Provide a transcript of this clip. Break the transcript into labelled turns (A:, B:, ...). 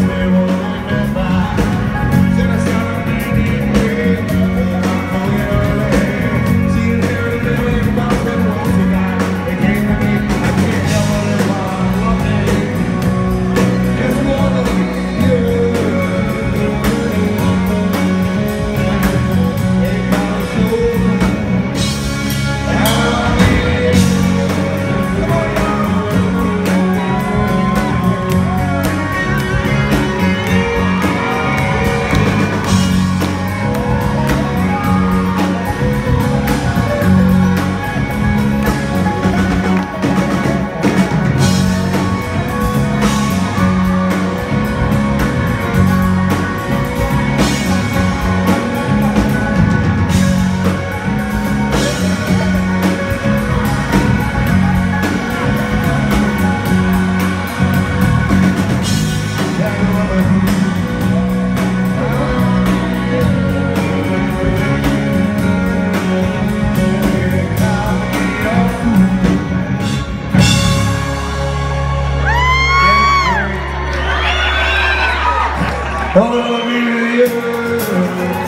A: Amen. you